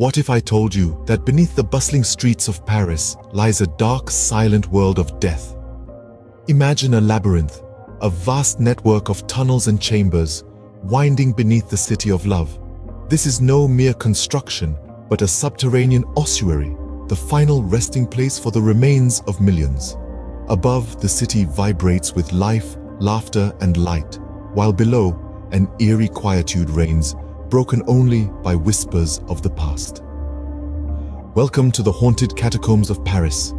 What if I told you that beneath the bustling streets of Paris lies a dark, silent world of death? Imagine a labyrinth, a vast network of tunnels and chambers, winding beneath the city of love. This is no mere construction, but a subterranean ossuary, the final resting place for the remains of millions. Above, the city vibrates with life, laughter, and light, while below, an eerie quietude reigns, broken only by whispers of the past. Welcome to the haunted catacombs of Paris.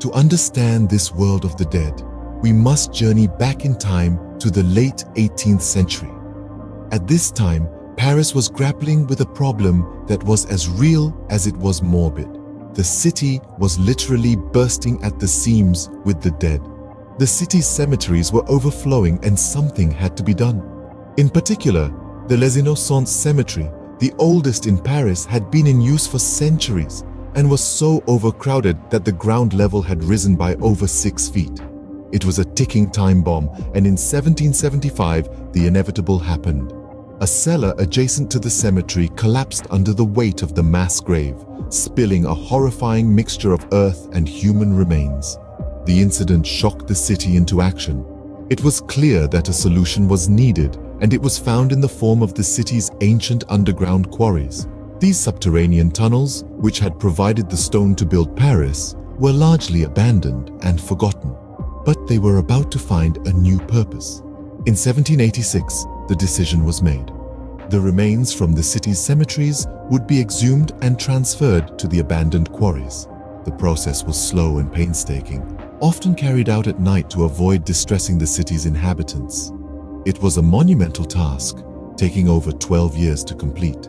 To understand this world of the dead, we must journey back in time to the late 18th century. At this time, Paris was grappling with a problem that was as real as it was morbid. The city was literally bursting at the seams with the dead. The city's cemeteries were overflowing and something had to be done. In particular, the Les Innocents Cemetery, the oldest in Paris, had been in use for centuries and was so overcrowded that the ground level had risen by over six feet. It was a ticking time bomb, and in 1775, the inevitable happened. A cellar adjacent to the cemetery collapsed under the weight of the mass grave, spilling a horrifying mixture of earth and human remains. The incident shocked the city into action. It was clear that a solution was needed, and it was found in the form of the city's ancient underground quarries. These subterranean tunnels, which had provided the stone to build Paris, were largely abandoned and forgotten. But they were about to find a new purpose. In 1786, the decision was made. The remains from the city's cemeteries would be exhumed and transferred to the abandoned quarries. The process was slow and painstaking, often carried out at night to avoid distressing the city's inhabitants. It was a monumental task, taking over 12 years to complete.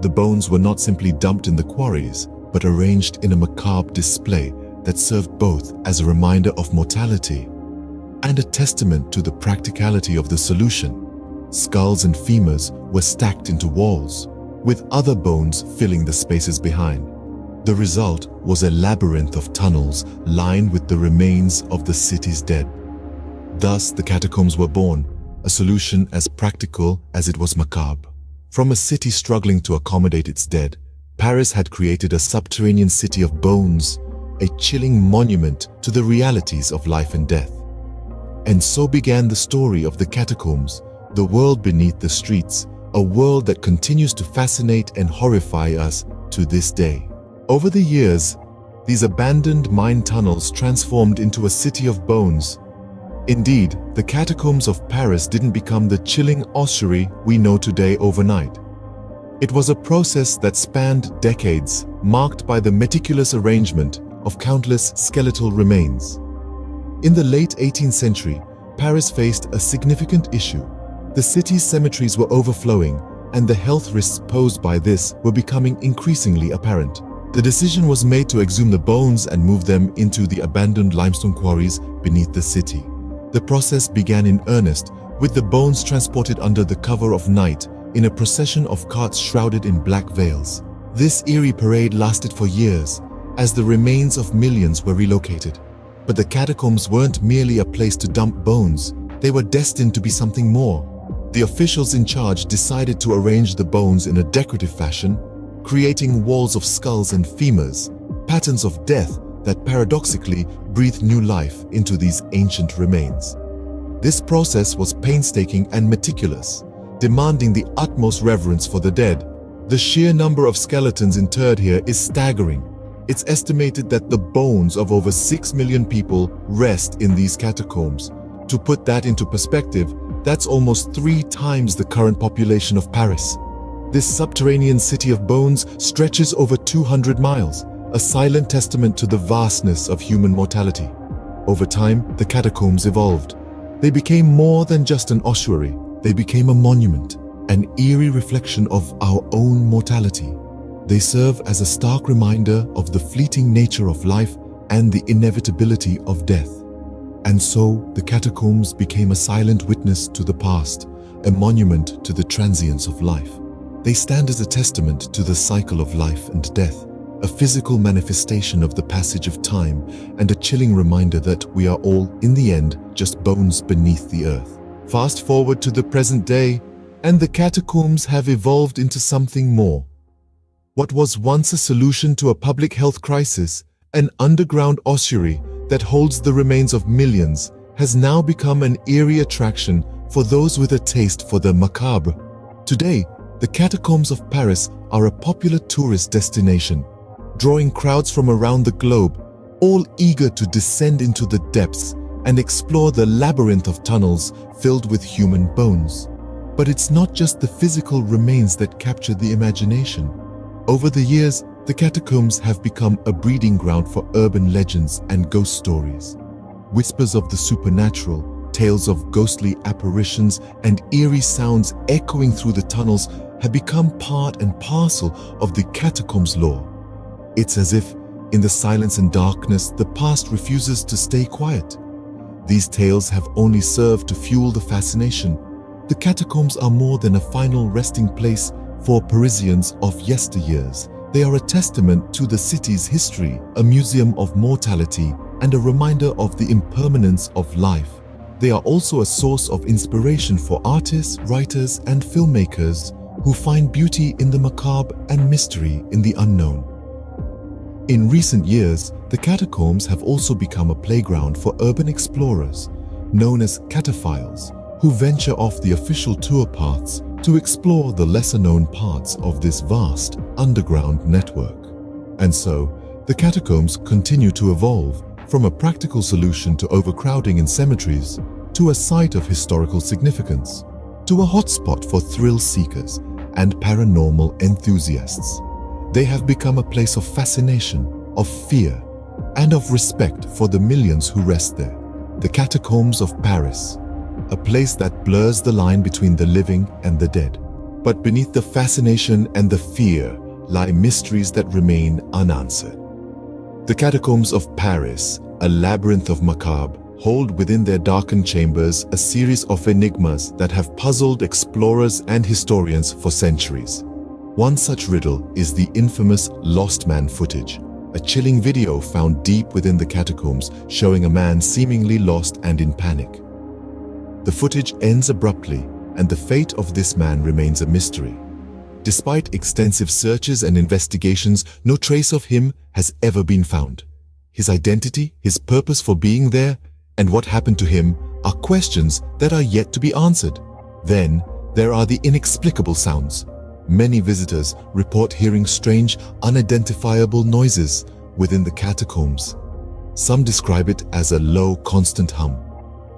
The bones were not simply dumped in the quarries, but arranged in a macabre display that served both as a reminder of mortality and a testament to the practicality of the solution. Skulls and femurs were stacked into walls, with other bones filling the spaces behind. The result was a labyrinth of tunnels lined with the remains of the city's dead. Thus, the catacombs were born, a solution as practical as it was macabre. From a city struggling to accommodate its dead, Paris had created a subterranean city of bones, a chilling monument to the realities of life and death. And so began the story of the catacombs, the world beneath the streets, a world that continues to fascinate and horrify us to this day. Over the years, these abandoned mine tunnels transformed into a city of bones, Indeed, the catacombs of Paris didn't become the chilling ossuary we know today overnight. It was a process that spanned decades, marked by the meticulous arrangement of countless skeletal remains. In the late 18th century, Paris faced a significant issue. The city's cemeteries were overflowing, and the health risks posed by this were becoming increasingly apparent. The decision was made to exhume the bones and move them into the abandoned limestone quarries beneath the city. The process began in earnest, with the bones transported under the cover of night in a procession of carts shrouded in black veils. This eerie parade lasted for years, as the remains of millions were relocated. But the catacombs weren't merely a place to dump bones, they were destined to be something more. The officials in charge decided to arrange the bones in a decorative fashion, creating walls of skulls and femurs, patterns of death that paradoxically breathed new life into these ancient remains. This process was painstaking and meticulous, demanding the utmost reverence for the dead. The sheer number of skeletons interred here is staggering. It's estimated that the bones of over 6 million people rest in these catacombs. To put that into perspective, that's almost three times the current population of Paris. This subterranean city of bones stretches over 200 miles, a silent testament to the vastness of human mortality. Over time, the catacombs evolved. They became more than just an ossuary. They became a monument, an eerie reflection of our own mortality. They serve as a stark reminder of the fleeting nature of life and the inevitability of death. And so, the catacombs became a silent witness to the past, a monument to the transience of life. They stand as a testament to the cycle of life and death, a physical manifestation of the passage of time and a chilling reminder that we are all, in the end, just bones beneath the earth. Fast forward to the present day, and the catacombs have evolved into something more. What was once a solution to a public health crisis, an underground ossuary that holds the remains of millions, has now become an eerie attraction for those with a taste for the macabre. Today, the catacombs of Paris are a popular tourist destination, drawing crowds from around the globe, all eager to descend into the depths and explore the labyrinth of tunnels filled with human bones. But it's not just the physical remains that capture the imagination. Over the years, the catacombs have become a breeding ground for urban legends and ghost stories. Whispers of the supernatural, tales of ghostly apparitions, and eerie sounds echoing through the tunnels have become part and parcel of the catacombs lore. It's as if, in the silence and darkness, the past refuses to stay quiet. These tales have only served to fuel the fascination. The catacombs are more than a final resting place for Parisians of yesteryears. They are a testament to the city's history, a museum of mortality, and a reminder of the impermanence of life. They are also a source of inspiration for artists, writers, and filmmakers who find beauty in the macabre and mystery in the unknown. In recent years, the catacombs have also become a playground for urban explorers, known as cataphiles, who venture off the official tour paths to explore the lesser-known parts of this vast underground network. And so, the catacombs continue to evolve from a practical solution to overcrowding in cemeteries to a site of historical significance, to a hotspot for thrill seekers and paranormal enthusiasts. They have become a place of fascination, of fear, and of respect for the millions who rest there. The catacombs of Paris, a place that blurs the line between the living and the dead. But beneath the fascination and the fear lie mysteries that remain unanswered. The catacombs of Paris, a labyrinth of macabre, hold within their darkened chambers a series of enigmas that have puzzled explorers and historians for centuries. One such riddle is the infamous Lost Man footage, a chilling video found deep within the catacombs showing a man seemingly lost and in panic. The footage ends abruptly and the fate of this man remains a mystery. Despite extensive searches and investigations, no trace of him has ever been found. His identity, his purpose for being there, and what happened to him are questions that are yet to be answered. Then, there are the inexplicable sounds, Many visitors report hearing strange, unidentifiable noises within the catacombs. Some describe it as a low, constant hum,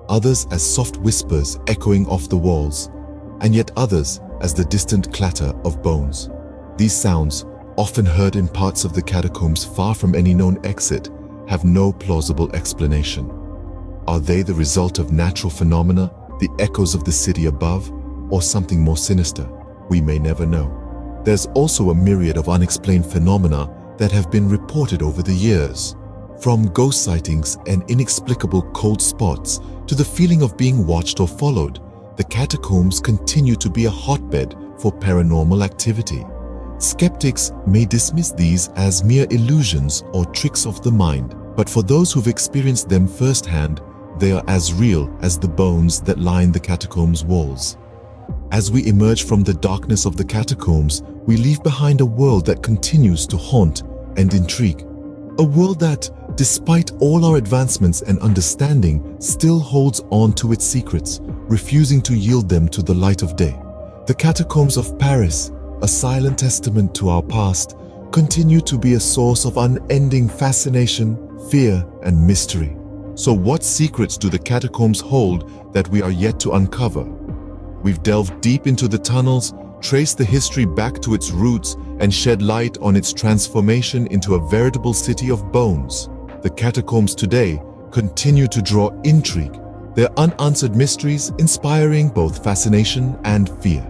others as soft whispers echoing off the walls, and yet others as the distant clatter of bones. These sounds, often heard in parts of the catacombs far from any known exit, have no plausible explanation. Are they the result of natural phenomena, the echoes of the city above, or something more sinister? We may never know. There's also a myriad of unexplained phenomena that have been reported over the years. From ghost sightings and inexplicable cold spots to the feeling of being watched or followed, the catacombs continue to be a hotbed for paranormal activity. Skeptics may dismiss these as mere illusions or tricks of the mind, but for those who've experienced them firsthand, they are as real as the bones that line the catacombs' walls. As we emerge from the darkness of the catacombs, we leave behind a world that continues to haunt and intrigue. A world that, despite all our advancements and understanding, still holds on to its secrets, refusing to yield them to the light of day. The catacombs of Paris, a silent testament to our past, continue to be a source of unending fascination, fear, and mystery. So what secrets do the catacombs hold that we are yet to uncover? We've delved deep into the tunnels, traced the history back to its roots, and shed light on its transformation into a veritable city of bones. The catacombs today continue to draw intrigue, their unanswered mysteries inspiring both fascination and fear.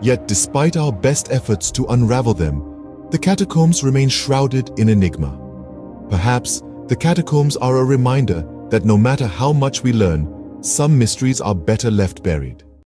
Yet despite our best efforts to unravel them, the catacombs remain shrouded in enigma. Perhaps the catacombs are a reminder that no matter how much we learn, some mysteries are better left buried.